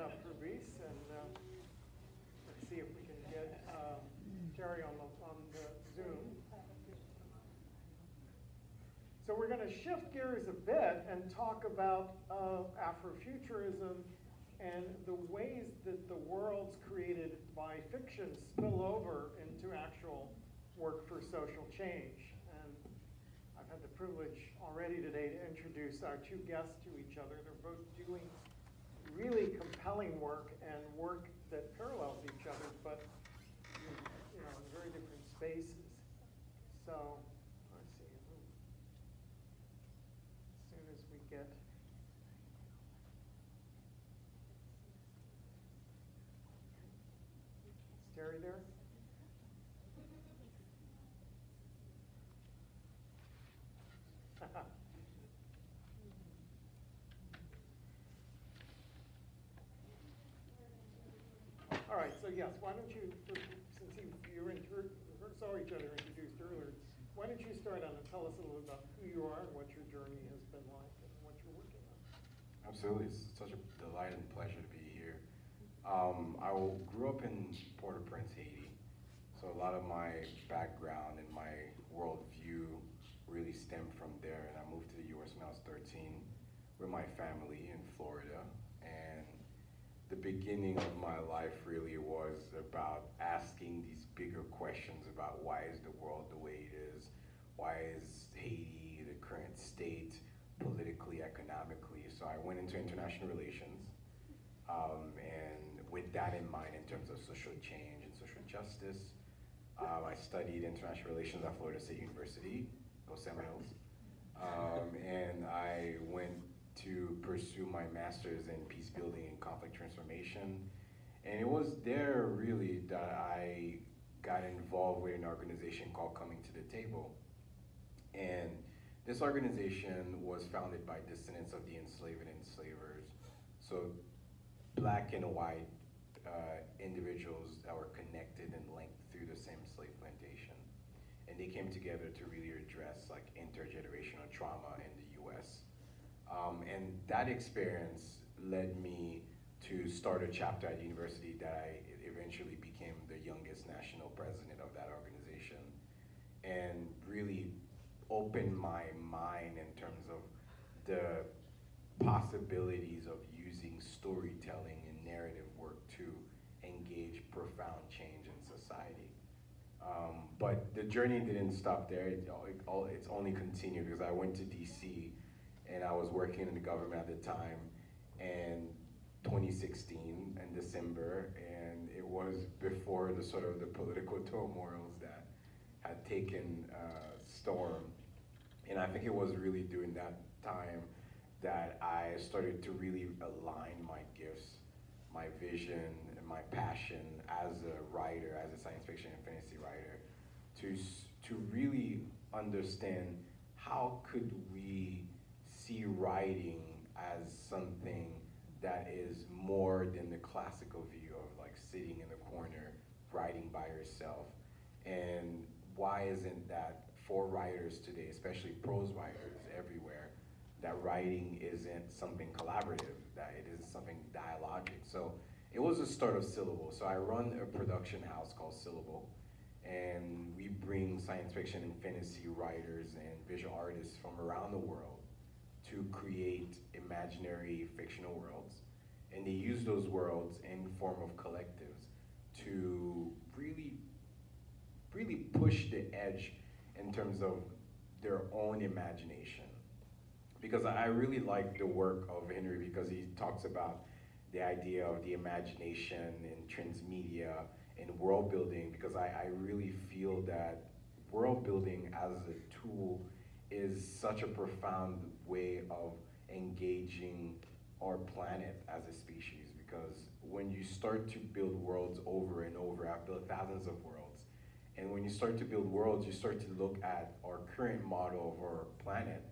up, and uh, let's see if we can get uh, Terry on the, on the Zoom. So we're going to shift gears a bit and talk about uh, Afrofuturism and the ways that the worlds created by fiction spill over into actual work for social change. And I've had the privilege already today to introduce our two guests to each other. They're both doing really compelling work and work that parallels each other, but you know, in very different spaces. So let's see. As soon as we get Is Terry there? All right, so yes, why don't you, since you, you're in, saw each other introduced earlier, why don't you start on and tell us a little about who you are and what your journey has been like and what you're working on? Absolutely, it's such a delight and pleasure to be here. Um, I grew up in Port-au-Prince, Haiti, so a lot of my background and my worldview really stemmed from there. And I moved to the U.S. when I was 13 with my family in Florida. Beginning of my life really was about asking these bigger questions about why is the world the way it is? Why is Haiti the current state politically, economically? So I went into international relations. Um, and with that in mind, in terms of social change and social justice, um, I studied international relations at Florida State University, go Seminoles. Um, and I went to pursue my master's in peace building and conflict transformation. And it was there really that I got involved with an organization called Coming to the Table. And this organization was founded by descendants of the enslaved and enslavers. So black and white uh, individuals that were connected and linked through the same slave plantation. And they came together to really address like intergenerational trauma US. Um, and that experience led me to start a chapter at university that I eventually became the youngest national president of that organization and really opened my mind in terms of the possibilities of using storytelling and narrative work to engage profound change in society. Um, but the journey didn't stop there. It, it, it's only continued because I went to DC and I was working in the government at the time and 2016 in December and it was before the sort of the political turmoils that had taken uh, storm. And I think it was really during that time that I started to really align my gifts, my vision, and my passion as a writer, as a science fiction and fantasy writer, to, to really understand how could we see writing as something that is more than the classical view of like sitting in the corner writing by yourself. And why isn't that for writers today, especially prose writers everywhere, that writing isn't something collaborative, that it is something dialogic. So it was a start of Syllble. So I run a production house called Syllble, and we bring science fiction and fantasy writers and visual artists from around the world to create imaginary fictional worlds. And they use those worlds in form of collectives to really, really push the edge in terms of their own imagination because I really like the work of Henry because he talks about the idea of the imagination and transmedia and world building because I, I really feel that world building as a tool is such a profound way of engaging our planet as a species because when you start to build worlds over and over, I've built thousands of worlds, and when you start to build worlds, you start to look at our current model of our planet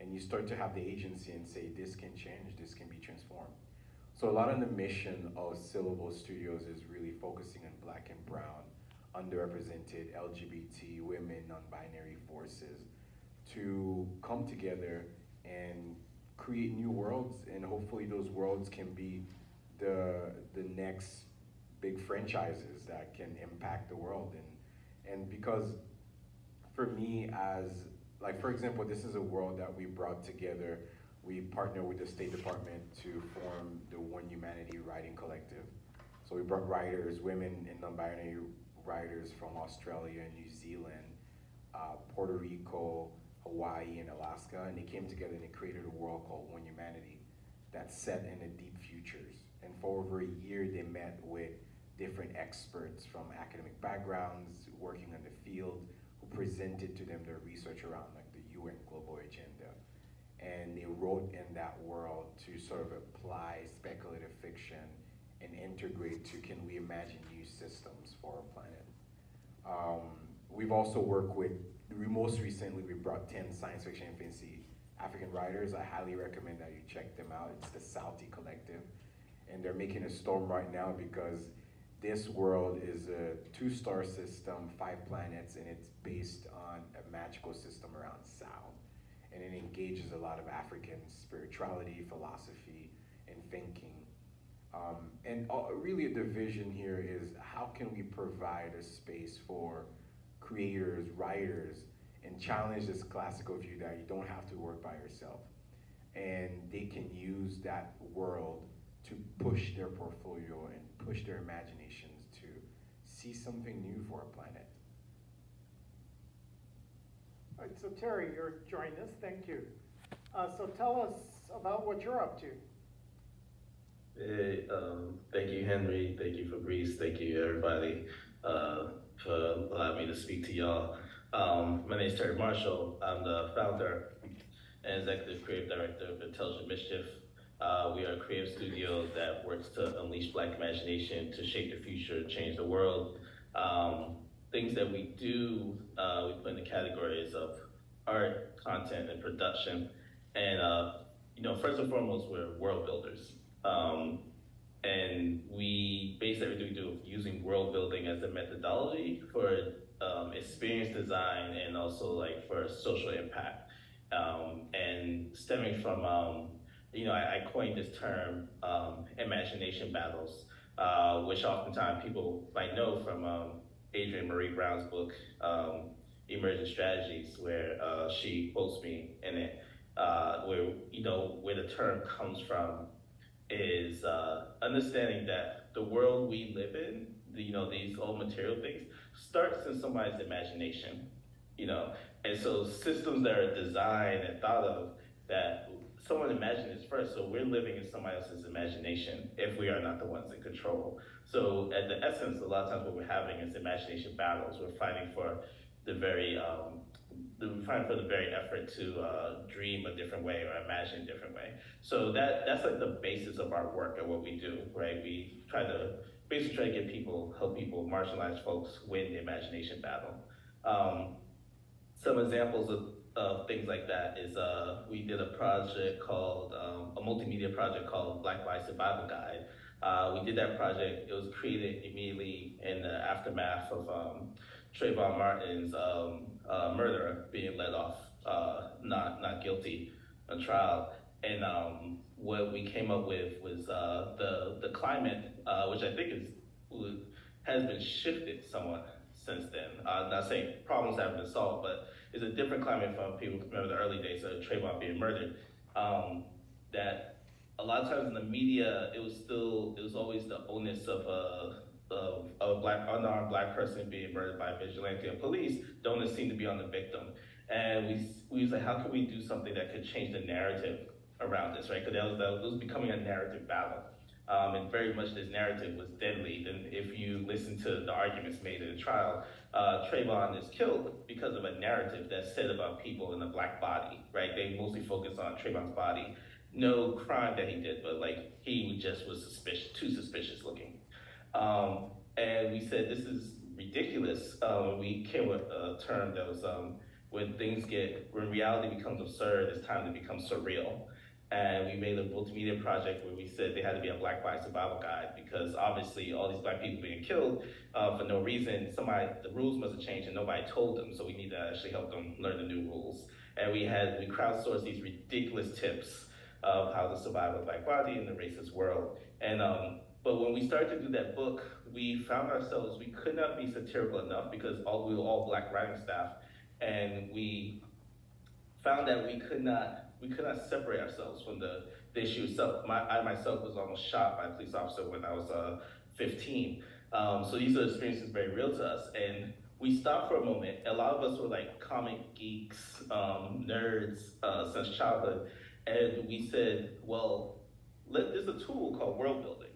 and you start to have the agency and say, this can change, this can be transformed. So a lot of the mission of Syllble Studios is really focusing on black and brown, underrepresented LGBT, women, non-binary forces to come together and create new worlds and hopefully those worlds can be the the next big franchises that can impact the world and and because for me as like for example this is a world that we brought together we partner with the State Department to form the One Humanity Writing Collective. So we brought writers, women and non-binary writers from Australia, New Zealand, uh, Puerto Rico, Hawaii, and Alaska, and they came together and they created a world called One Humanity that's set in the deep futures. And for over a year, they met with different experts from academic backgrounds, working in the field, who presented to them their research around like the UN Global Agenda. And they wrote in that world to sort of apply speculative fiction and integrate to can we imagine new systems for our planet. Um, we've also worked with, most recently we brought 10 science fiction and fantasy African writers. I highly recommend that you check them out. It's the Sauti Collective. And they're making a storm right now because this world is a two-star system, five planets, and it's based on a magical system around sound. And it engages a lot of African spirituality, philosophy, and thinking. Um, and uh, really the vision here is how can we provide a space for creators, writers, and challenge this classical view that you don't have to work by yourself. And they can use that world to push their portfolio and push their imaginations to see something new for our planet. All right, so Terry, you're joining us, thank you. Uh, so tell us about what you're up to. Hey, um, thank you, Henry. Thank you, Fabrice. Thank you, everybody, uh, for allowing me to speak to y'all. Um, my name is Terry Marshall. I'm the founder and executive creative director of Intelligent Mischief. Uh, we are a creative studio that works to unleash black imagination to shape the future, change the world. Um, things that we do, uh, we put in the categories of art, content, and production. And, uh, you know, first and foremost, we're world builders. Um, and we base everything we do using world building as a methodology for um, experience design and also like for social impact. Um, and stemming from um, you know, I, I coined this term, um, imagination battles, uh, which oftentimes people might know from um, Adrienne Maree Brown's book, um, Emergent Strategies, where uh, she quotes me in it, uh, where, you know, where the term comes from is uh, understanding that the world we live in, you know, these old material things, starts in somebody's imagination, you know, and so systems that are designed and thought of that someone imagined this first, so we're living in somebody else's imagination if we are not the ones in control. So at the essence, a lot of times what we're having is imagination battles. We're fighting for the very, um, we're fighting for the very effort to uh, dream a different way or imagine a different way. So that that's like the basis of our work and what we do, right? We try to basically try to get people, help people, marginalized folks win the imagination battle. Um, some examples of of things like that is uh, we did a project called, um, a multimedia project called Black Lives Survival Guide. Uh, we did that project, it was created immediately in the aftermath of um, Trayvon Martin's um, uh, murder being let off, uh, not, not guilty on trial. And um, what we came up with was uh, the, the climate, uh, which I think is, has been shifted somewhat since then. I'm not saying problems haven't been solved, but it's a different climate from people remember the early days of Trayvon being murdered. Um, that a lot of times in the media, it was still it was always the onus of a of, of a black unarmed black person being murdered by a vigilante and police. don't seem to be on the victim, and we we was like, how can we do something that could change the narrative around this, right? Because that was that was becoming a narrative battle. Um, and very much this narrative was deadly. And if you listen to the arguments made in the trial, uh, Trayvon is killed because of a narrative that's said about people in a black body, right? They mostly focus on Trayvon's body. No crime that he did, but like he just was suspicious, too suspicious looking. Um, and we said this is ridiculous. Um, we came with a term that was um, when things get, when reality becomes absurd, it's time to become surreal and we made a multimedia project where we said they had to be a black body survival guide because obviously all these black people being killed uh, for no reason, somebody, the rules must have changed and nobody told them, so we need to actually help them learn the new rules. And we had, we crowdsourced these ridiculous tips of how to survive a black body in the racist world. And um, but when we started to do that book, we found ourselves we could not be satirical enough because all we were all black writing staff, and we found that we could not we could not separate ourselves from the, the issue itself. My, I myself was almost shot by a police officer when I was uh, 15. Um, so these are experiences very real to us, and we stopped for a moment. A lot of us were like comic geeks, um, nerds uh, since childhood, and we said, well, let, there's a tool called world building,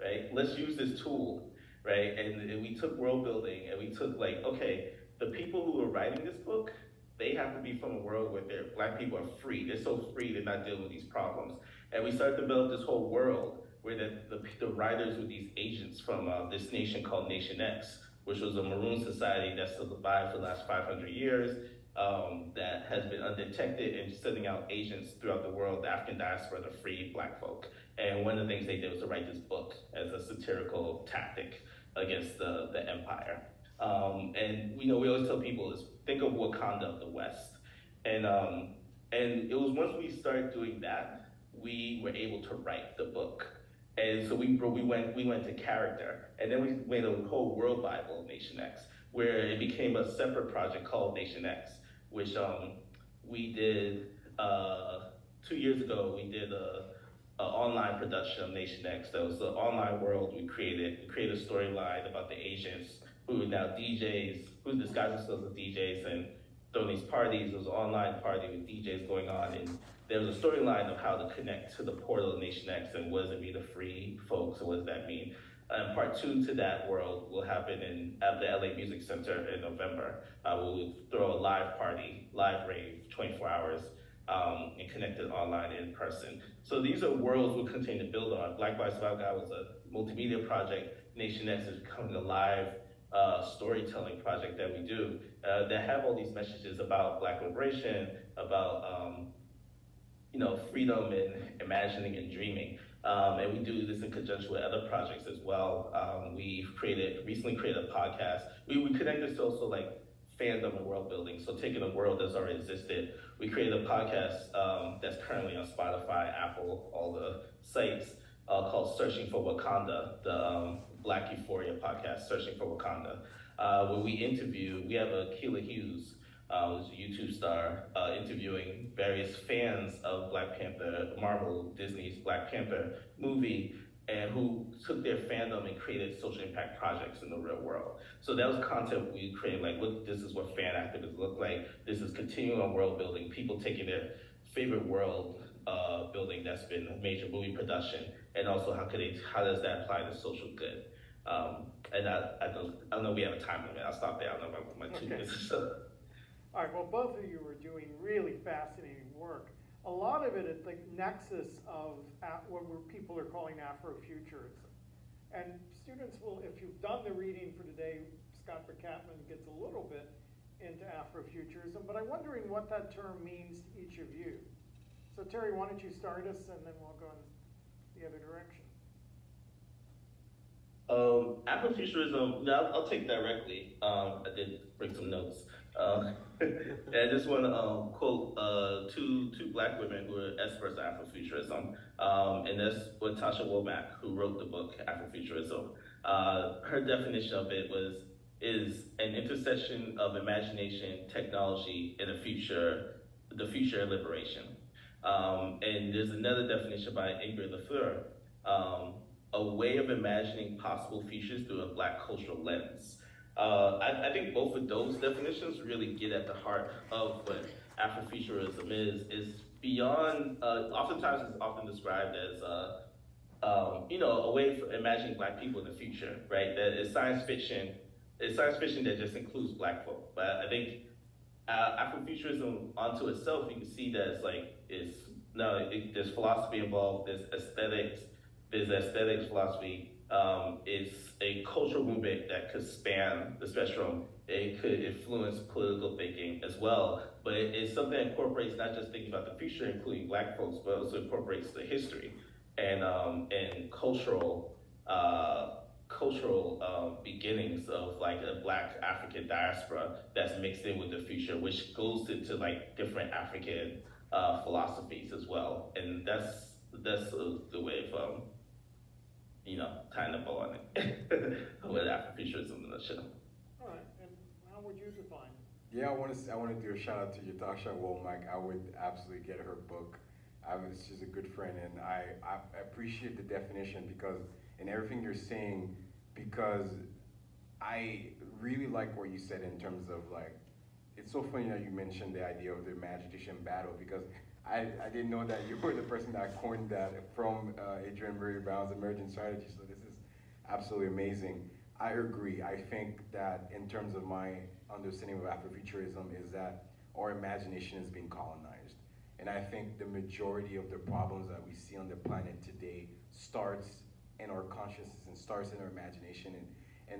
right? Let's use this tool, right? And, and we took world building and we took like, okay, the people who are writing this book, they have to be from a world where they're, black people are free. They're so free, they're not dealing with these problems. And we started to build this whole world where the, the, the writers were these agents from uh, this nation called Nation X, which was a maroon society that's survived for the last 500 years, um, that has been undetected and sending out agents throughout the world, the African diaspora, to free black folk. And one of the things they did was to write this book satirical tactic against the, the empire. Um, and you know, we always tell people is think of Wakanda of the West. And um, and it was once we started doing that, we were able to write the book. And so we we went we went to character, and then we made a whole world Bible Nation X, where it became a separate project called Nation X, which um, we did uh, two years ago. We did a, a, online production of Nation X. That was the online world we created. We created a storyline about the Asians who are now DJs, who disguise themselves as DJs and throwing these parties. It was an online party with DJs going on, and there was a storyline of how to connect to the portal of Nation X and what does it mean to free folks and what does that mean. And part two to that world will happen in at the LA Music Center in November. Uh, we'll throw a live party, live rave, 24 hours, um, and connected online and in person. So these are worlds we'll continue to build on. Black by Survival Guide was a multimedia project. Nation X is becoming a live uh, storytelling project that we do uh, that have all these messages about Black liberation, about um, you know freedom and imagining and dreaming. Um, and we do this in conjunction with other projects as well. Um, we've created recently created a podcast. We we connect this to also like fandom and world building. So taking a world that's already existed, we created a podcast um, that's currently on Spotify, Apple, all the sites uh, called Searching for Wakanda. The um, Black Euphoria podcast, Searching for Wakanda, uh, where we interview, we have a Hughes, uh, who's a YouTube star, uh, interviewing various fans of Black Panther, Marvel, Disney's Black Panther movie, and who took their fandom and created social impact projects in the real world. So that was content we created, like, look, this is what fan activists look like. This is continuing on world building, people taking their favorite world uh, building that's been a major movie production, and also how could they, how does that apply to social good? Um, and I, I, don't, I don't know we have a time limit. I'll stop there. I don't know my, my two Okay. minutes. All right, well, both of you are doing really fascinating work. A lot of it at the nexus of what people are calling Afrofuturism. And students will, if you've done the reading for today, Scott McCatman gets a little bit into Afrofuturism, but I'm wondering what that term means to each of you. So Terry, why don't you start us and then we'll go in the other direction. Um, Afrofuturism, yeah, I'll, I'll take directly. Um, I did bring some notes. Um, and I just want to um, quote uh, two two black women who are experts in Afrofuturism, um, and that's what Ytasha Womack, who wrote the book Afrofuturism. Uh, her definition of it was is an intersection of imagination, technology, and the future, the future of liberation. Um, and there's another definition by Ingrid LaFleur, um, a way of imagining possible futures through a black cultural lens. Uh, I, I, think both of those definitions really get at the heart of what Afrofuturism is. Is beyond. Uh, oftentimes, it's often described as, uh, um, you know, a way for imagining black people in the future, right? That is science fiction. It's science fiction that just includes black folk. But I think uh, Afrofuturism onto itself, you can see that it's like it's no, it, there's philosophy involved. There's aesthetics. There's aesthetics philosophy um, it's a cultural movement that could span the spectrum. It could influence political thinking as well, but it, it's something that incorporates not just thinking about the future, including black folks, but also incorporates the history and um, and cultural uh, cultural um, beginnings of like a black African diaspora that's mixed in with the future, which goes into like different African uh, philosophies as well, and that's that's uh, the way of um, you know kind of on it with Afrofuturism in a nutshell. All right, and how would you define? Yeah, I want to. I want to do a shout out to Ytasha Womack. I would absolutely get her book. I was she's a good friend, and I, I appreciate the definition because in everything you're saying, because I really like what you said in terms of like, it's so funny that you mentioned the idea of the imagination battle because I, I didn't know that you were the person that coined that from uh, Adrienne Maree Brown's emergent strategy. So this is absolutely amazing. I agree. I think that in terms of my understanding of Afrofuturism is that our imagination is being colonized. And I think the majority of the problems that we see on the planet today starts in our consciousness and starts in our imagination. And,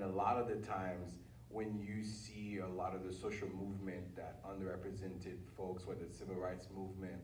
and a lot of the times when you see a lot of the social movement that underrepresented folks, whether it's civil rights movement,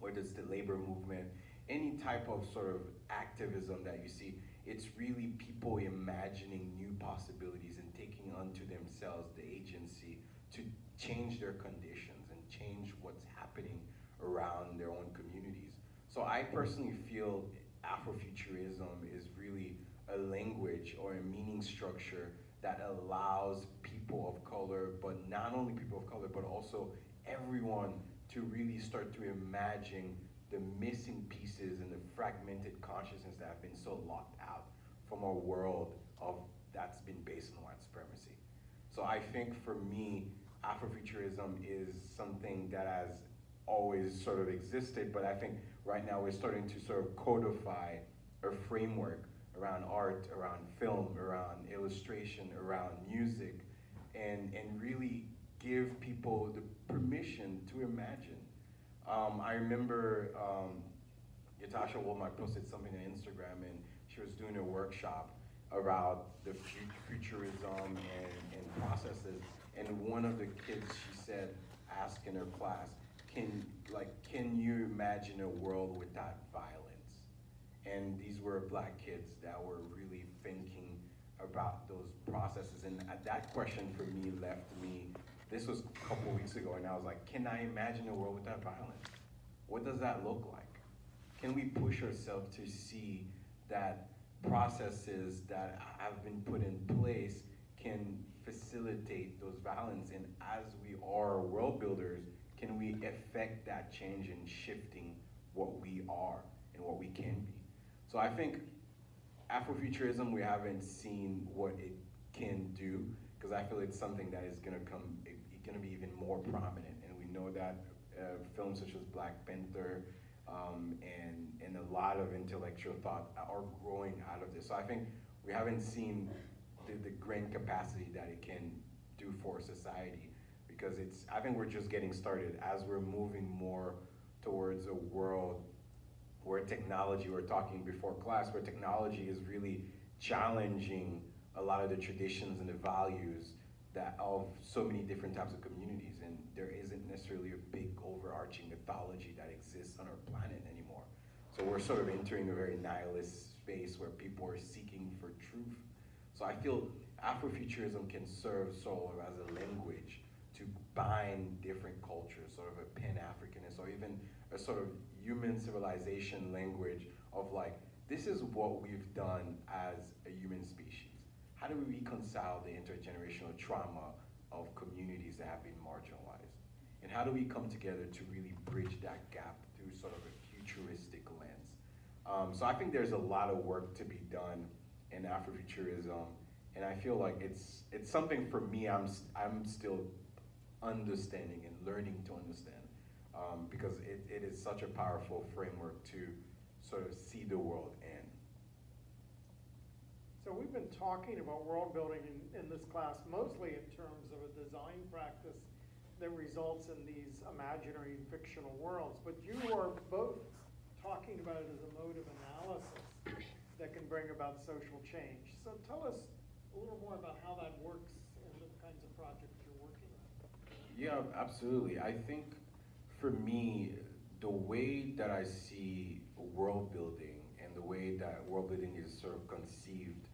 whether it's the labor movement, any type of sort of activism that you see, it's really people imagining new possibilities and taking unto themselves the agency to change their conditions and change what's happening around their own communities. So I personally feel Afrofuturism is really a language or a meaning structure that allows people of color, but not only people of color, but also everyone to really start to imagine the missing pieces and the fragmented consciousness that have been so locked out from a world of that's been based on white supremacy. So I think for me, Afrofuturism is something that has always sort of existed, but I think right now we're starting to sort of codify a framework around art, around film, around illustration, around music, and, and really give people the permission to imagine. Um, I remember um, Ytasha Womack posted something on Instagram and she was doing a workshop about the futurism and, and processes. And one of the kids, she said, asked in her class, can, like, can you imagine a world without violence? And these were black kids that were really thinking about those processes. And that question for me left me, this was a couple weeks ago, and I was like, can I imagine a world without violence? What does that look like? Can we push ourselves to see that processes that have been put in place can facilitate those violence? And as we are world builders, can we affect that change in shifting what we are and what we can be? So I think Afrofuturism, we haven't seen what it can do because I feel it's something that is going to come, going to be even more prominent. And we know that uh, films such as Black Panther um, and, and a lot of intellectual thought are growing out of this. So I think we haven't seen the, the grand capacity that it can do for society because it's, I think we're just getting started as we're moving more towards a world where technology, we are talking before class, where technology is really challenging a lot of the traditions and the values that of so many different types of communities. And there isn't necessarily a big overarching mythology that exists on our planet anymore. So we're sort of entering a very nihilist space where people are seeking for truth. So I feel Afrofuturism can serve sort of as a language to bind different cultures, sort of a pan-Africanist, or even a sort of human civilization language of like, this is what we've done as a human species. How do we reconcile the intergenerational trauma of communities that have been marginalized? And how do we come together to really bridge that gap through sort of a futuristic lens? Um, so I think there's a lot of work to be done in Afrofuturism, and I feel like it's it's something for me I'm I'm still understanding and learning to understand um, because it, it is such a powerful framework to sort of see the world. So we've been talking about world building in, in this class mostly in terms of a design practice that results in these imaginary and fictional worlds, but you are both talking about it as a mode of analysis that can bring about social change. So tell us a little more about how that works and the kinds of projects you're working on. Yeah, absolutely. I think for me, the way that I see world building and the way that world building is sort of conceived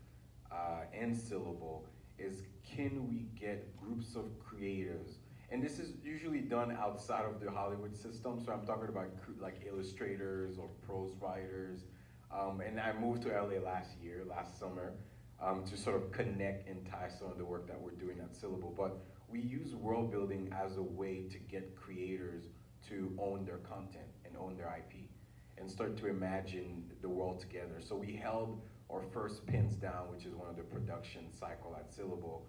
uh, and Syllble is can we get groups of creatives And this is usually done outside of the Hollywood system. So I'm talking about like illustrators or prose writers. Um, and I moved to LA last year, last summer, um, to sort of connect and tie some of the work that we're doing at Syllble. But we use world building as a way to get creators to own their content and own their IP and start to imagine the world together. So we held our first pins down, which is one of the production cycle at Syllble,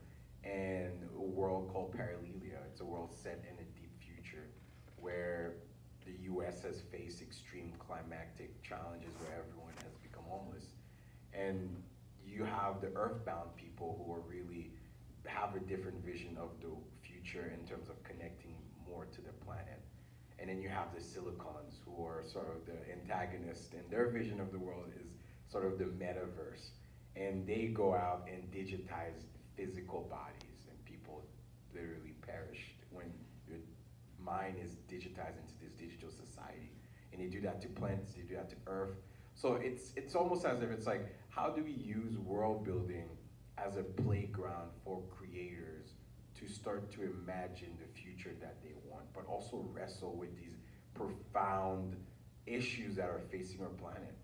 and a world called Paralelia. It's a world set in a deep future where the US has faced extreme climactic challenges where everyone has become homeless. And you have the earthbound people who are really have a different vision of the future in terms of connecting more to the planet. And then you have the silicons who are sort of the antagonists and their vision of the world is sort of the metaverse. And they go out and digitize physical bodies and people literally perish when your mind is digitized into this digital society. And they do that to plants, they do that to earth. So it's, it's almost as if it's like, how do we use world building as a playground for creators to start to imagine the future that they want, but also wrestle with these profound issues that are facing our planet.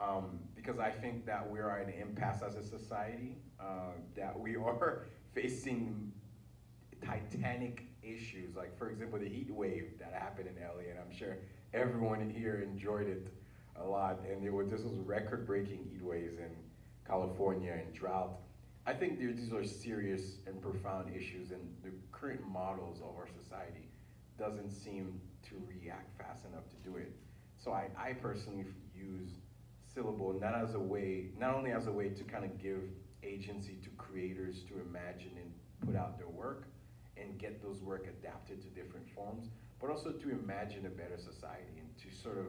Um, because I think that we are at an impasse as a society, uh, that we are facing titanic issues. Like, for example, the heat wave that happened in LA, and I'm sure everyone here enjoyed it a lot. And it was, this was record breaking heat waves in California and drought. I think these are serious and profound issues, and the current models of our society doesn't seem to react fast enough to do it. So I, I personally use Syllble not as a way, not only as a way to kind of give agency to creators to imagine and put out their work and get those work adapted to different forms, but also to imagine a better society and to sort of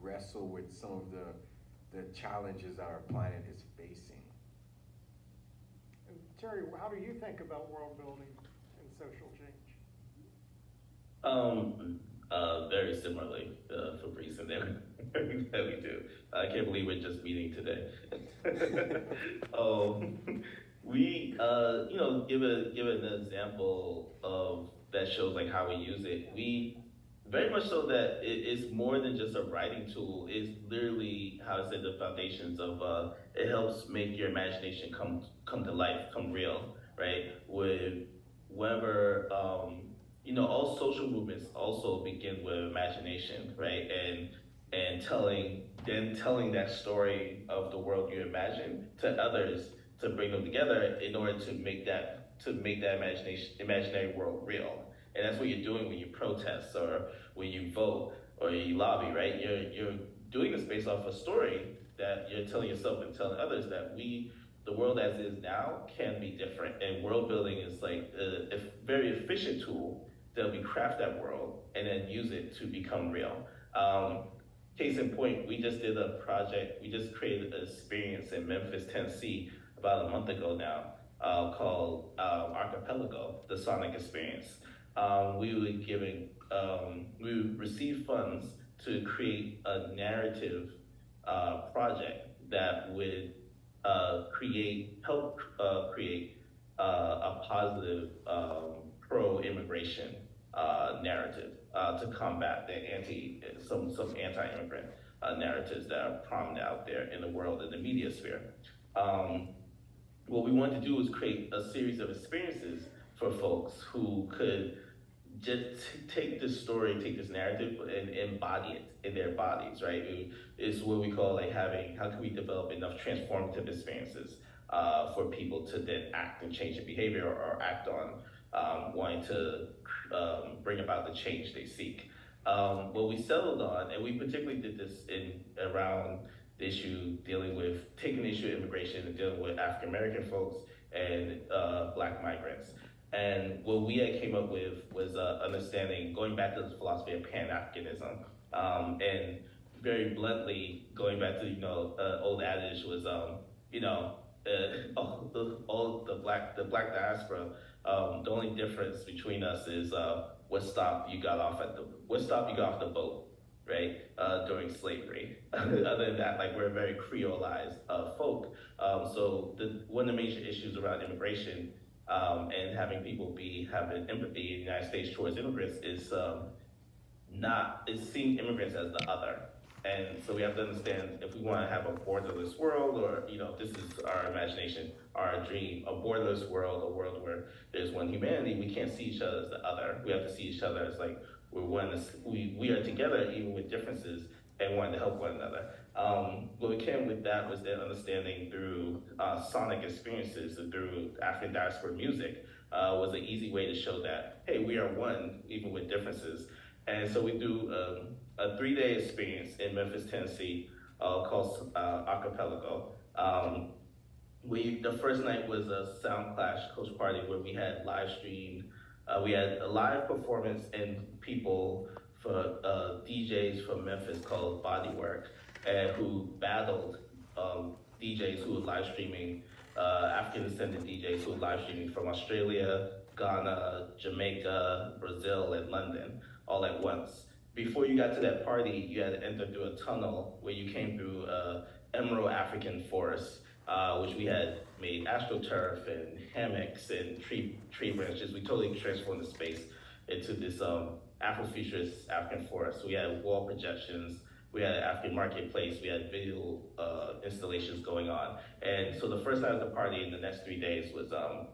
wrestle with some of the, the challenges that our planet is facing. And Terry, how do you think about world building and social change? Um, uh, very similarly, uh, Fabrice and that we do. I can't believe we're just meeting today. um, we, uh, you know, give a give an example of that shows like how we use it. We very much so that it is more than just a writing tool. It's literally how to say the foundations of. Uh, it helps make your imagination come come to life, come real, right? With whatever um, you know, all social movements also begin with imagination, right? And and telling then telling that story of the world you imagine to others to bring them together in order to make that to make that imagination imaginary world real. And that's what you're doing when you protest or when you vote or you lobby, right? You're you're doing this based off a story that you're telling yourself and telling others that we the world as is now can be different. And world building is like a, a very efficient tool that we craft that world and then use it to become real. Um, case in point, we just did a project, we just created an experience in Memphis, Tennessee about a month ago now uh, called um, Archipelago, the Sonic Experience. Um, we were giving, um, we received funds to create a narrative uh, project that would uh, create, help uh, create uh, a positive um, pro-immigration uh, narrative uh, to combat the anti some some anti-immigrant uh, narratives that are prominent out there in the world in the media sphere. Um, what we wanted to do was create a series of experiences for folks who could just take this story, take this narrative, and embody it in their bodies. Right? It's what we call like having. How can we develop enough transformative experiences uh, for people to then act and change their behavior or, or act on um, wanting to um, bring about the change they seek. Um, what we settled on, and we particularly did this in around the issue dealing with taking the issue of immigration and dealing with African American folks and uh, Black migrants. And what we had came up with was uh, understanding, going back to the philosophy of Pan Africanism, um, and very bluntly going back to you know uh, old adage was um, you know uh, all the all the black the black diaspora um, the only difference between us is uh, what stop you got off at the what stop you got off the boat, right? Uh, during slavery. Other than that, like we're a very creolized uh, folk. Um, so the, one of the major issues around immigration um, and having people be having empathy in the United States towards immigrants is um, not is seeing immigrants as the other. And so we have to understand if we want to have a borderless world, or you know, this is our imagination, our dream, a borderless world, a world where there's one humanity. We can't see each other as the other. We have to see each other as like we're one. We we are together even with differences and wanting to help one another. Um, what came with that was then understanding through uh, sonic experiences and through African diaspora music uh, was an easy way to show that hey, we are one even with differences. And so we do um, a three-day experience in Memphis, Tennessee, uh, called uh, Archipelago. Um, we the first night was a sound clash coach party where we had live streamed. Uh, we had a live performance and people for uh, DJs from Memphis called Bodywork, and who battled um, DJs who were live streaming, uh, African descendant DJs who were live streaming from Australia, Ghana, Jamaica, Brazil, and London all at once. Before you got to that party, you had to enter through a tunnel where you came through uh, emerald African forest, uh, which we had made astroturf and hammocks and tree tree branches. We totally transformed the space into this um, Afrofuturist African forest. We had wall projections, we had an African marketplace, we had video uh, installations going on. And so the first night of the party in the next three days was um,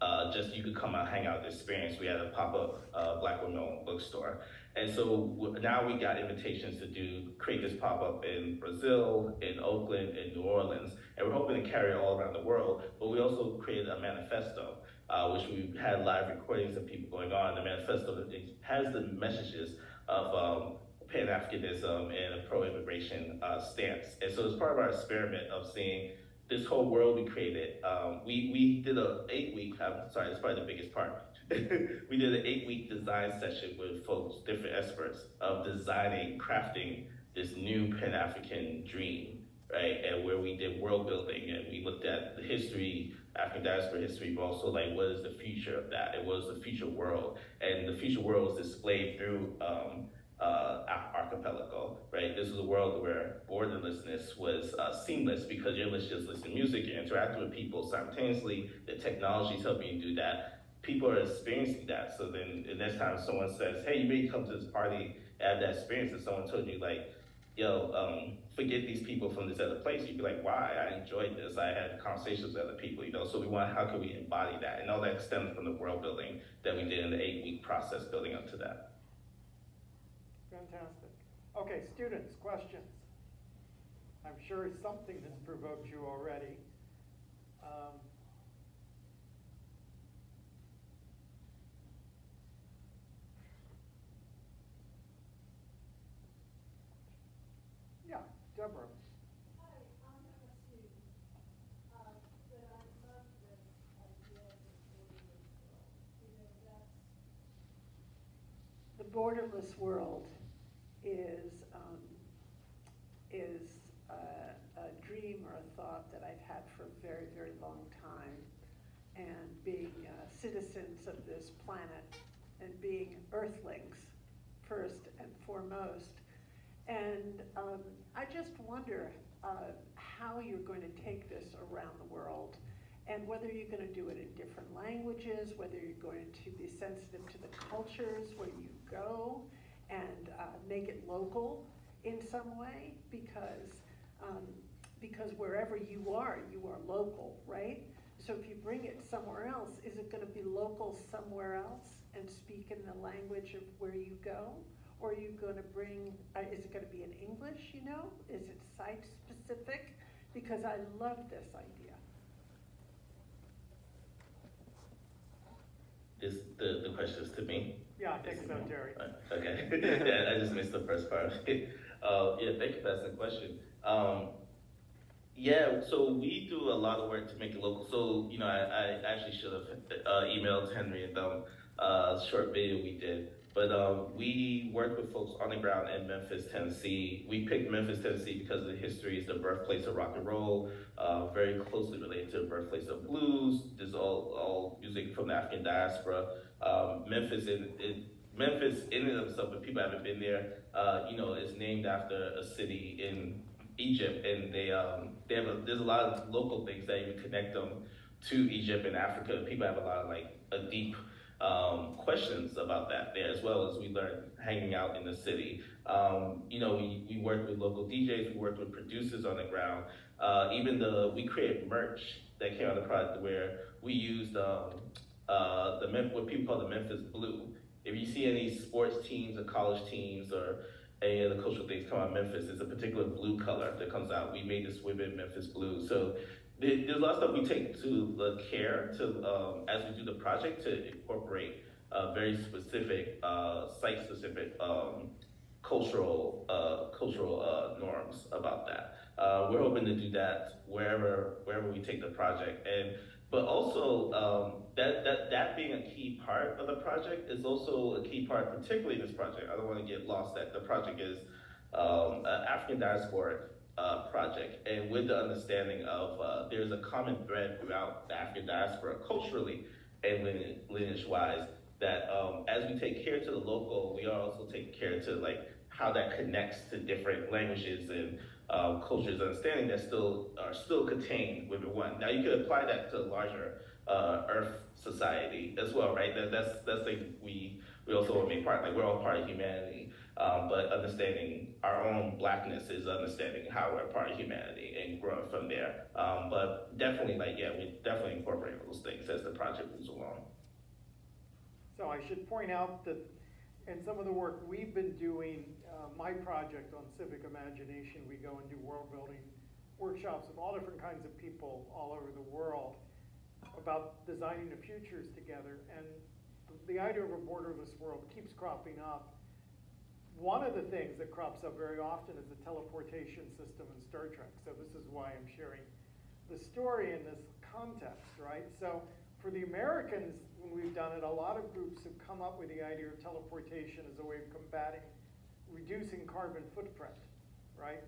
uh, just you could come out, hang out, experience. We had a pop-up uh, Black women bookstore. And so now we got invitations to do create this pop-up in Brazil, in Oakland, in New Orleans, and we're hoping to carry it all around the world. But we also created a manifesto, uh, which we had live recordings of people going on. The manifesto has the messages of um, Pan-Africanism and a pro-immigration uh, stance. And so it's part of our experiment of seeing this whole world we created. Um, we, we did an eight week, I'm sorry, that's probably the biggest part. we did an eight week design session with folks, different experts, of designing, crafting this new Pan African dream, right? And where we did world building and we looked at the history, African diaspora history, but also like what is the future of that and what is the future world? And the future world was displayed through um, uh, archipelago, right? This is a world where borderlessness was uh, seamless because you're just listening to music, you're interacting with people simultaneously, the technology is helping you do that. People are experiencing that. So then the next time someone says, hey, you may come to this party, have that experience, and someone told you like, yo, um, forget these people from this other place. You'd be like, why? I enjoyed this. I had conversations with other people, you know. So we want, how can we embody that? And all that stems from the world building that we did in the eight week process building up to that. Fantastic. Okay, students, questions? I'm sure something has provoked you already. Um, yeah, Deborah. Hi, I'm a student, uh, but I love this idea of the borderless world, is, um, is a, a dream or a thought that I've had for a very, very long time. And being uh, citizens of this planet and being earthlings first and foremost. And um, I just wonder uh, how you're going to take this around the world and whether you're going to do it in different languages, whether you're going to be sensitive to the cultures where you go and uh, make it local in some way because um, because wherever you are, you are local, right? So if you bring it somewhere else, is it going to be local somewhere else and speak in the language of where you go? Or are you going to bring, uh, is it going to be in English, you know? Is it site specific? Because I love this idea. Is the, the question is to me? Yeah, I think so, me? Terry. Uh, Okay, yeah, I just missed the first part. Uh, yeah, thank you for asking the question. Um, yeah, so we do a lot of work to make it local. So, you know, I, I actually should have uh, emailed Henry and them uh, short video we did. But um, we worked with folks on the ground in Memphis, Tennessee. We picked Memphis, Tennessee because of the history. It's the birthplace of rock and roll, uh, very closely related to the birthplace of blues. This is all, all music from the African diaspora. Um, Memphis, in, in, Memphis in and of itself, but people haven't been there, uh, you know, is named after a city in Egypt, and they um, they have a, there's a lot of local things that even connect them to Egypt and Africa, people have a lot of like a deep um, questions about that there, as well as we learned hanging out in the city. Um, you know, we, we worked with local DJs, we worked with producers on the ground. Uh, even the we created merch that came out of the project where we used um, uh, the Mem- what people call the Memphis Blue. If you see any sports teams or college teams or any of the cultural things come out of Memphis, it's a particular blue color that comes out. We made this women Memphis Blue. So there's a lot of stuff we take to the care to um, as we do the project to incorporate uh, very specific uh, site specific um, cultural uh, cultural uh, norms about that. Uh, we're hoping to do that wherever wherever we take the project, and but also um, that that that being a key part of the project is also a key part, particularly this project. I don't want to get lost that the project is um, an African diasporic uh, project, and with the understanding of uh, there's a common thread throughout the African diaspora culturally and lineage, wise that um, as we take care to the local, we are also taking care to like how that connects to different languages and um, cultures, understanding that still are still contained within one. Now you could apply that to a larger uh, Earth society as well, right? That, that's that's like we we also want to make part like we're all part of humanity, um, but understanding our own blackness is understanding how we're part of humanity and growing from there. Um, but definitely, like yeah, we definitely incorporate those things as the project moves along. So I should point out that in some of the work we've been doing, uh, my project on civic imagination, we go and do world building workshops with all different kinds of people all over the world about designing the futures together. And the idea of a borderless world keeps cropping up. One of the things that crops up very often is the teleportation system in Star Trek. So this is why I'm sharing the story in this context, right? So for the Americans, when we've done it, a lot of groups have come up with the idea of teleportation as a way of combating, reducing carbon footprint, right?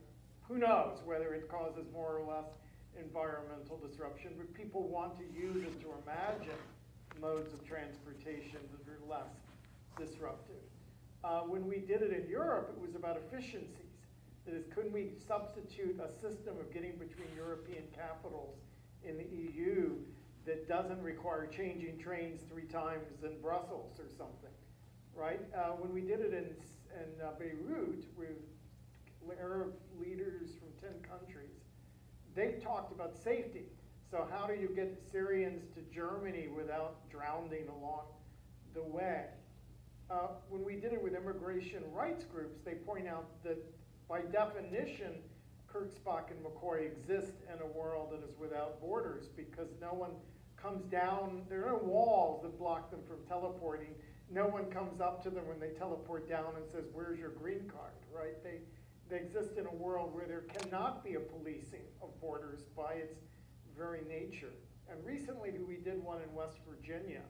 Who knows whether it causes more or less environmental disruption, but people want to use it to imagine modes of transportation that are less disruptive. Uh, when we did it in Europe, it was about efficiencies. That is, couldn't we substitute a system of getting between European capitals in the EU that doesn't require changing trains three times in Brussels or something, right? Uh, when we did it in, in uh, Beirut with Arab leaders from 10 countries, they talked about safety. So how do you get Syrians to Germany without drowning along the way? Uh, when we did it with immigration rights groups, they point out that by definition, Kirk, Spock, and McCoy exist in a world that is without borders because no one comes down, there are no walls that block them from teleporting. No one comes up to them when they teleport down and says, where's your green card, right? They, they exist in a world where there cannot be a policing of borders by its very nature. And recently we did one in West Virginia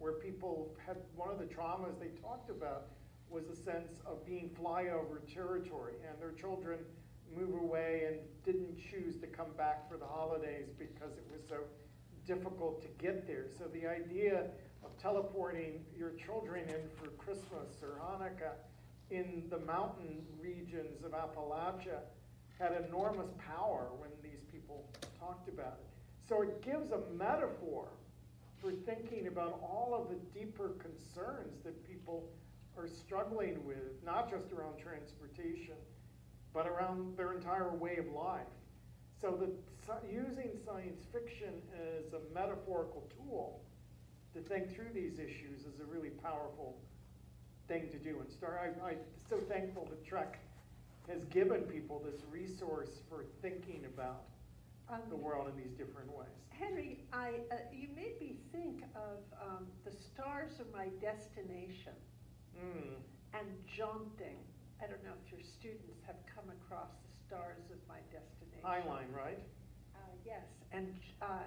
where people had, one of the traumas they talked about was a sense of being flyover territory and their children move away and didn't choose to come back for the holidays because it was so difficult to get there. So the idea of teleporting your children in for Christmas or Hanukkah in the mountain regions of Appalachia had enormous power when these people talked about it. So it gives a metaphor for thinking about all of the deeper concerns that people are struggling with, not just around transportation, but around their entire way of life. So that using science fiction as a metaphorical tool to think through these issues is a really powerful thing to do. And Star, I, I'm so thankful that Trek has given people this resource for thinking about Um, the world in these different ways. Henry, I, uh, you made me think of um, the stars of my destination Mm. and jaunting. I don't know if your students have come across the stars of my destination. Heinlein, right? Uh, yes, and uh,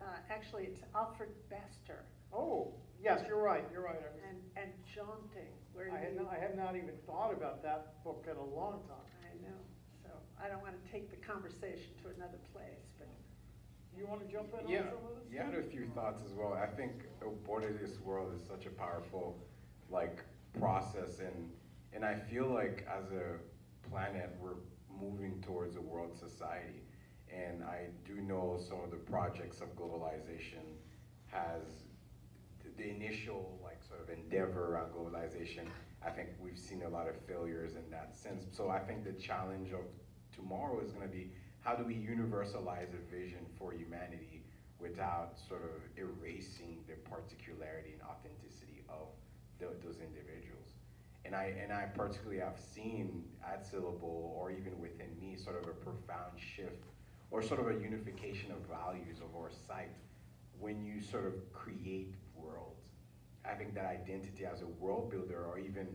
uh, actually, it's Alfred Bester Oh, yes, you're right, you're right. Was- and, and jaunting, where I had you- not, I had not even thought about that book in a long time. I know, so I don't want to take the conversation to another place, but You want to jump in on Yeah, some of this? yeah, I had a few thoughts as well. I think a borderless world is such a powerful, like, process, and and I feel like as a planet we're moving towards a world society, and I do know some of the projects of globalization has the- the initial like sort of endeavor around globalization. I think we've seen a lot of failures in that sense. So I think the challenge of tomorrow is going to be how do we universalize a vision for humanity without sort of erasing the particularity and authenticity of tho- those individuals. And I, and I particularly have seen at Syllble or even within me sort of a profound shift or sort of a unification of values of our site when you sort of create worlds. I think that identity as a world builder or even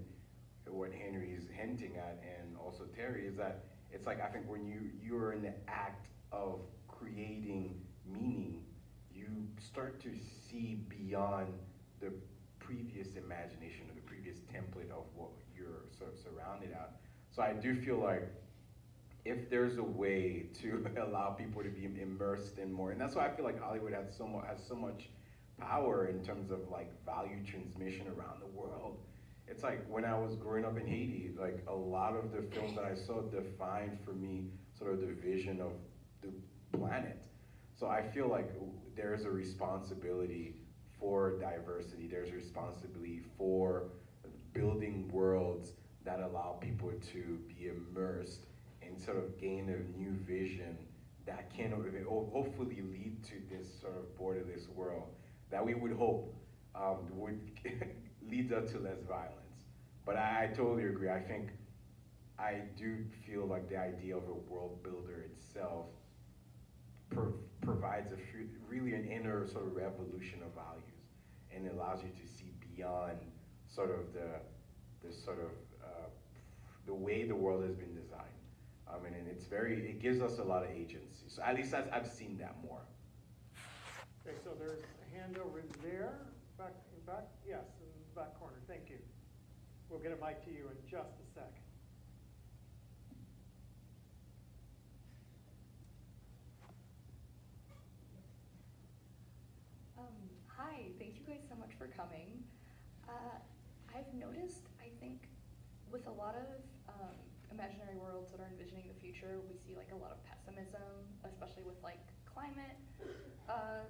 what Henry is hinting at and also Terry is that it's like I think when you you're in the act of creating meaning, you start to see beyond the previous imagination or the previous template of what you're sort of surrounded at. So I do feel like if there's a way to allow people to be immersed in more, and that's why I feel like Hollywood has so much has so much power in terms of like value transmission around the world. It's like when I was growing up in Haiti, like a lot of the films that I saw defined for me sort of the vision of the planet. So I feel like there is a responsibility for diversity. There's a responsibility for building worlds that allow people to be immersed and sort of gain a new vision that can ho- hopefully lead to this sort of borderless world that we would hope um, would lead us to less violence. But I, I totally agree. I think I do feel like the idea of a world builder itself pro- provides a really an inner sort of revolution of values and it allows you to see beyond sort of the, the sort of uh, the way the world has been designed. I mean, and it's very, it gives us a lot of agency. So at least I've, I've seen that more. Okay, so there's a hand over there, back, back, yes, in the back corner, thank you. We'll get a mic to you in just a sec. Um, hi, thank you guys so much for coming. Uh, I've noticed, I think, with a lot of um, imaginary worlds that are envisioning the future, we see like a lot of pessimism, especially with like climate, uh,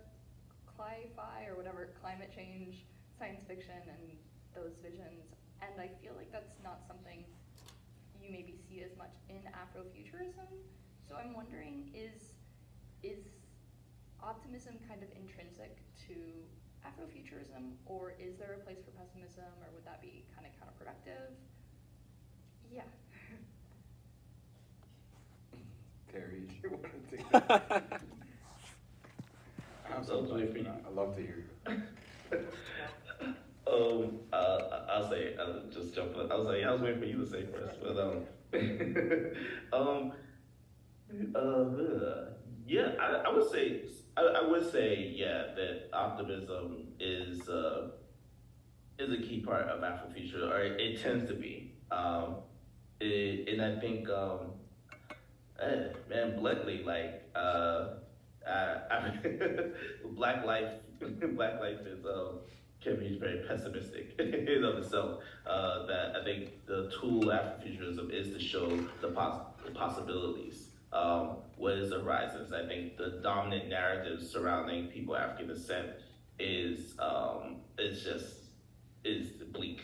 cli-fi or whatever, climate change, science fiction, and those visions. And I feel like that's not something you maybe see as much in Afrofuturism. So I'm wondering, is is optimism kind of intrinsic to Afrofuturism, or is there a place for pessimism, or would that be kind of counterproductive? Yeah. Terry, do you want to take that? I have some I'll do it for thoughts, you. but I'd love to hear you. Um, uh, I'll say, I'll just jump in. I was like, I was waiting for you to say first, but, um, um, uh, yeah, I, I would say, I, I would say, yeah, that optimism is, uh, is a key part of Afrofuture, or it, it tends to be. Um, it, and I think, um, eh, man, bluntly, like, uh, I, I, black life, black life is, um, can be very pessimistic in of itself. Uh, that I think the tool Afrofuturism is to show the, pos- the possibilities. Um, what is the horizons? I think the dominant narrative surrounding people African descent is um, is just is bleak.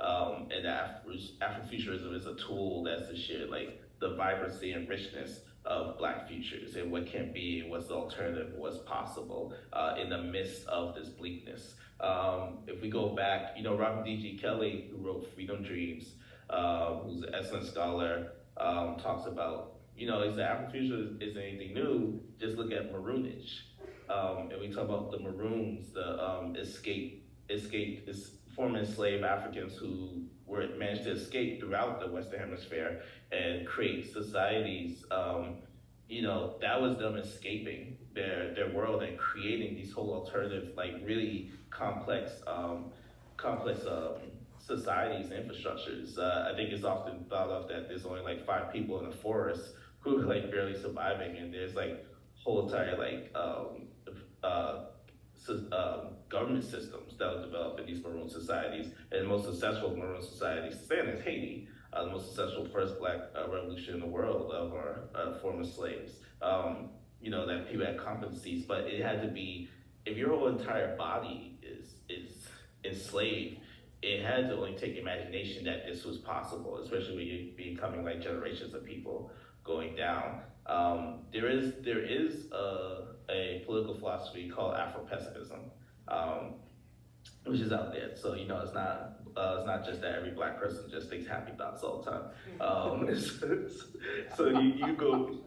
Um, and Afro- Afrofuturism is a tool that's to share like the vibrancy and richness of black futures and what can be what's the alternative, what's possible uh, in the midst of this bleakness. Um, if we go back, you know, Robin D.G. Kelley, who wrote Freedom Dreams, uh, who's an excellent scholar, um, talks about, you know, is that Afrofuturism is anything new? Just look at Maroonage. Um, and we talk about the Maroons, the um, escape, escape, is former enslaved Africans who were managed to escape throughout the Western Hemisphere and create societies. Um, you know, that was them escaping their their world and creating these whole alternative, like really complex, um, complex um, societies infrastructures. Uh, I think it's often thought of that there's only like five people in a forest who are like barely surviving, and there's like whole entire like um, uh, so, um, government systems that were developed in these maroon societies, and the most successful maroon society stand is Haiti, uh, the most successful first black uh, revolution in the world of our uh, former slaves. Um, you know, that people had competencies, but it had to be if your whole entire body is is enslaved, it had to only take imagination that this was possible, especially when you're becoming like generations of people going down. Um, there is there is a, a political philosophy called Afro-pessimism, um, which is out there. So you know, it's not uh, it's not just that every black person just thinks happy thoughts all the time. Um, so you, you go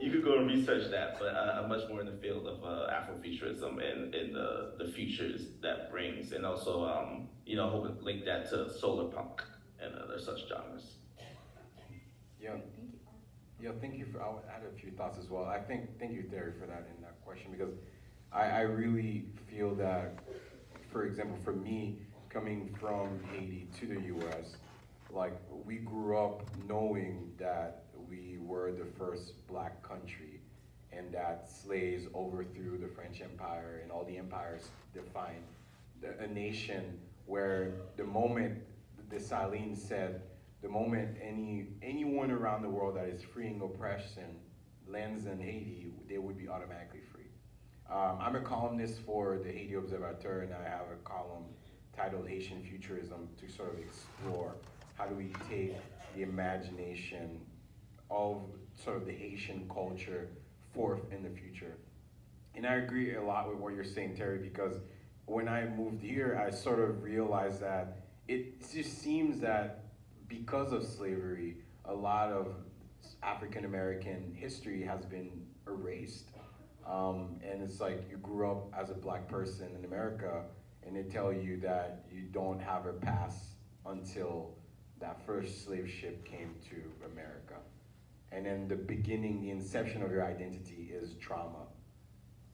you could go and research that, but uh, I'm much more in the field of uh, Afrofuturism and, and the, the futures that brings, and also, um, you know, to link that to solar punk and other such genres. Yeah, Thank you. yeah, thank you for, I had a few thoughts as well. I think, thank you, Terry, for that in that question, because I, I really feel that, for example, for me, coming from Haiti to the US, like, we grew up knowing that we were the first black country and that slaves overthrew the French Empire and all the empires defined the, a nation where the moment Dessalines said, the moment any anyone around the world that is freeing oppression lands in Haiti, they would be automatically free. Um, I'm a columnist for the Haiti Observateur, and I have a column titled Haitian Futurism to sort of explore how do we take the imagination of sort of the Haitian culture forth in the future. And I agree a lot with what you're saying, Terry, because when I moved here, I sort of realized that it just seems that because of slavery, a lot of African American history has been erased. Um, and it's like you grew up as a black person in America, and they tell you that you don't have a pass until that first slave ship came to America. And then the beginning, the inception of your identity is trauma.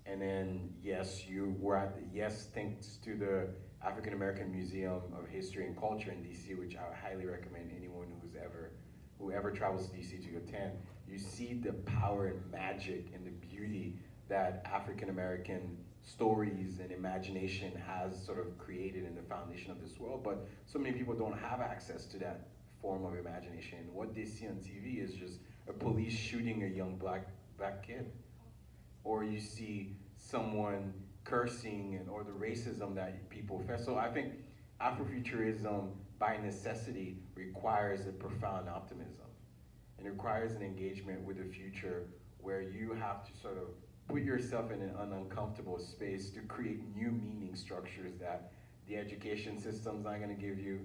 And then, yes, you were at, yes, thanks to the African American Museum of History and Culture in DC, which I highly recommend anyone who's ever, whoever travels to DC to attend, you see the power and magic and the beauty that African American stories and imagination has sort of created in the foundation of this world. But so many people don't have access to that form of imagination. What they see on TV is just a police shooting a young black black kid, or you see someone cursing and or the racism that people face. So I think Afrofuturism by necessity requires a profound optimism and requires an engagement with the future where you have to sort of put yourself in an uncomfortable space to create new meaning structures that the education system's not going to give you,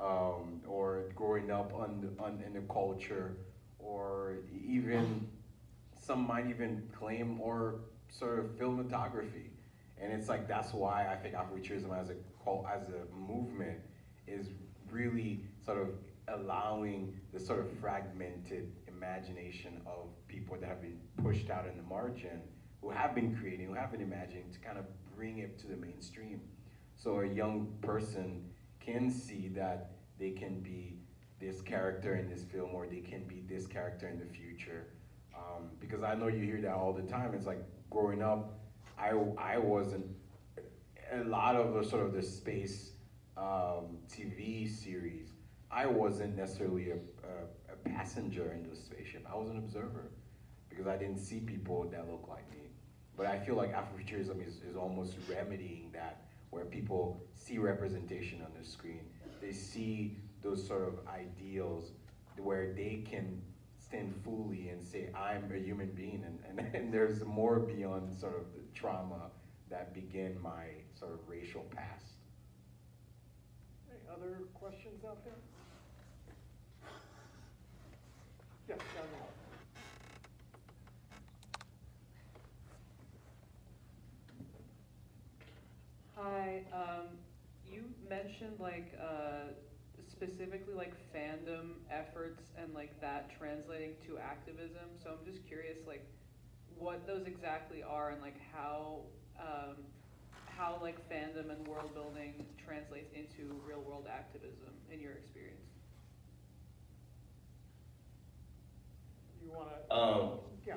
um, or growing up on, on in the culture, or even some might even claim or sort of filmography. And it's like that's why I think Afrofuturism as a as a movement is really sort of allowing the sort of fragmented imagination of people that have been pushed out in the margin, who have been creating, who have been imagining, to kind of bring it to the mainstream. So a young person can see that they can be this character in this film or they can be this character in the future. Um, because I know you hear that all the time. It's like growing up, I, I wasn't, a lot of the sort of the space um, TV series, I wasn't necessarily a, a, a passenger in the spaceship. I was an observer because I didn't see people that look like me. But I feel like Afrofuturism is, is almost remedying that, where people see representation on the screen. They see those sort of ideals where they can stand fully and say, I'm a human being, and, and, and there's more beyond sort of the trauma that began my sort of racial past. Any other questions out there? Yes, down there. Hi, um, you mentioned like, uh, specifically like fandom efforts and like that translating to activism, so I'm just curious like what those exactly are and like how, um, how like fandom and world building translates into real world activism in your experience. You wanna? Um, Yeah.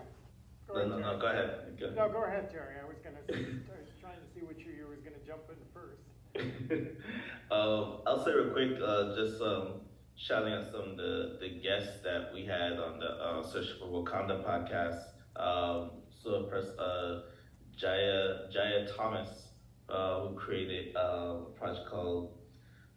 Go No, ahead, no, Terry. no, go ahead. Go No, go ahead, Terry. I was gonna, I was trying to see which you was gonna jump in first. um, I'll say real quick, uh, just um, shouting out some of the, the guests that we had on the uh, Search for Wakanda podcast. Um, so uh, Jaya Jaya Thomas, uh, who created um, a project called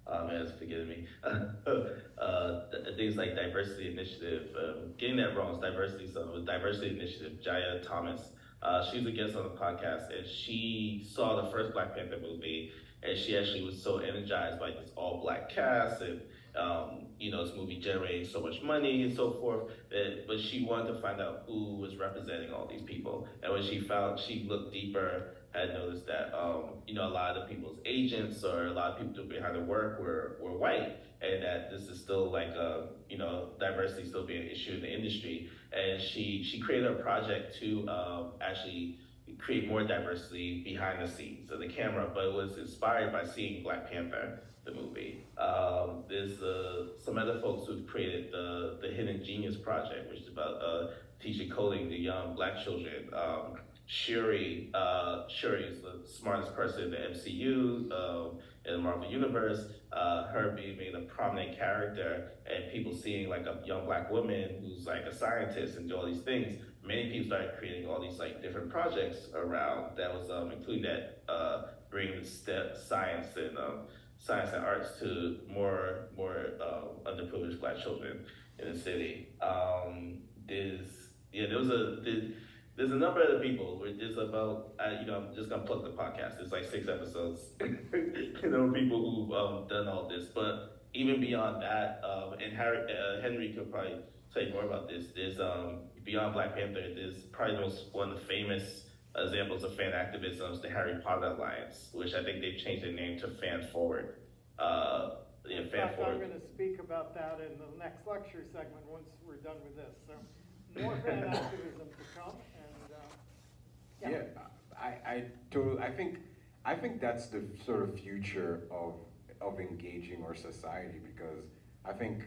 oh man, it's forgetting me. uh, I think like Diversity Initiative. Um, getting that wrong, Diversity something. Diversity Initiative. Jaya Thomas. Uh, she was a guest on the podcast, and she saw the first Black Panther movie, and she actually was so energized by this all black cast and um, you know, this movie generating so much money and so forth. That, but she wanted to find out who was representing all these people. And when she found, she looked deeper, had noticed that, um, you know, a lot of people's agents or a lot of people behind the work were, were white. And that this is still like, a, you know, diversity still being an issue in the industry. And she, she created a project to um, actually create more diversity behind the scenes of the camera, but it was inspired by seeing Black Panther the movie. Um, there's uh, some other folks who've created the, the Hidden Genius Project, which is about uh, teaching coding to young black children. Um, Shuri, uh, Shuri is the smartest person in the MCU, um, in the Marvel Universe. Uh, her being made a prominent character and people seeing like a young black woman who's like a scientist and do all these things. Many people started creating all these like different projects around that was um, including that uh, bringing step science and um, science and arts to more more um, underprivileged black children in the city. Um, there's yeah, there was a there's, there's a number of people. We're just about I, you know I'm just gonna plug the podcast. It's like six episodes. you know people who've um, done all this, but even beyond that, um, and Harry uh, Henry could probably tell you more about this. There's um, beyond Black Panther. There's probably the most one of the famous examples of fan activism is the Harry Potter Alliance, which I think they've changed their name to Fan Forward. Uh, yeah, In Fan fact, I'm gonna speak about that in the next lecture segment, once we're done with this, so more fan activism to come, and, uh, Yeah, I, I totally, I think, I think that's the sort of future of, of engaging our society because I think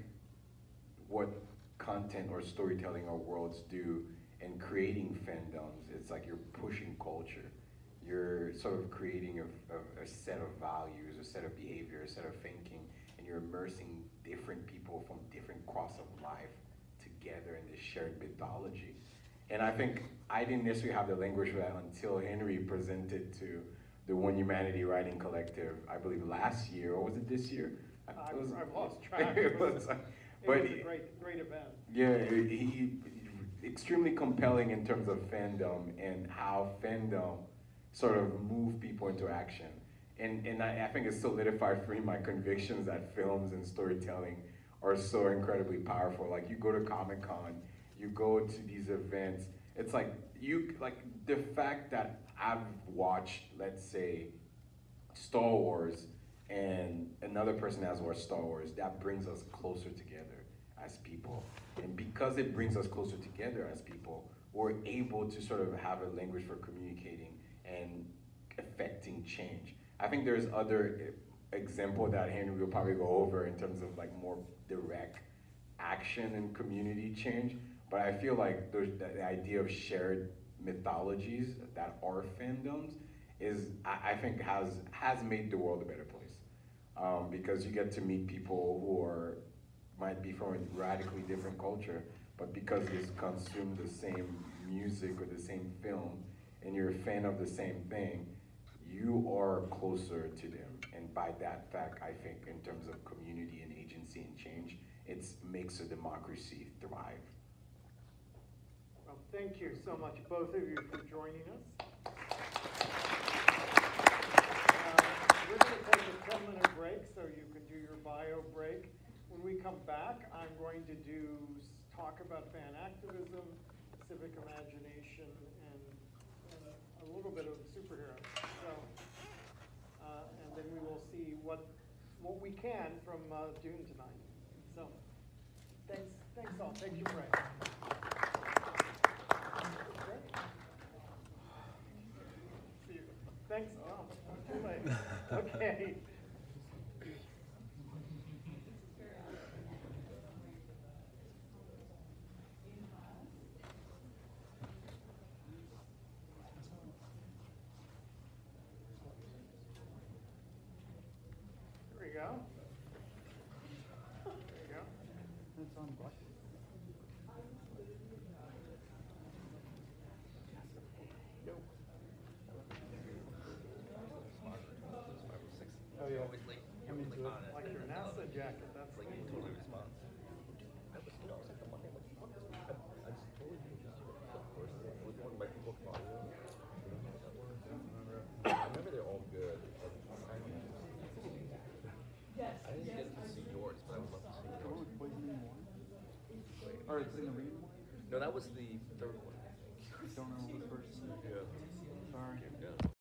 what content or storytelling or worlds do in creating fandoms, it's like you're pushing culture. You're sort of creating a, a, a set of values, a set of behavior, a set of thinking, and you're immersing different people from different cross of life together in this shared mythology. And I think I didn't necessarily have the language for that until Henry presented to the One Humanity Writing Collective, I believe last year, or was it this year? It was- I've lost track. it was, uh, but was a great, great event. yeah, he, he extremely compelling in terms of fandom and how fandom sort of move people into action. And and I, I think it solidified for me my convictions that films and storytelling are so incredibly powerful. Like you go to Comic Con, you go to these events. It's like you like the fact that I've watched, let's say, Star Wars and another person has watched Star Wars, that brings us closer together as people. And because it brings us closer together as people, we're able to sort of have a language for communicating and affecting change. I think there's other example that Henry will probably go over in terms of like more direct action and community change. But I feel like there's the, the idea of shared mythologies that are fandoms is I, I think has has made the world a better place. Um, because you get to meet people who are might be from a radically different culture, but because you consume the same music or the same film and you're a fan of the same thing, you are closer to them. And by that fact, I think in terms of community and agency and change, it makes a democracy thrive. Well, thank you so much, both of you, for joining us. Uh, We're gonna ten-minute break, so you can do your bio break. When we come back, I'm going to do, talk about fan activism, civic imagination, and and a little bit of superheroes. So, uh, and then we will see what, what we can from uh, Dune tonight. So, thanks, thanks all, take your break. See you. Thanks, oh, too late. Okay. There we go. There you go. always like, you're Me always too. like on it. Like your I love NASA it. jacket, that's Like cool. you totally respond. I was, you know, I was like the Monday, like, fuck this. I, I just totally do this. Of course, with one of my people audio. I remember they're all good. Yes. I didn't get to see yours, but I would love to see yours. Or it's in the reading one? No, that was the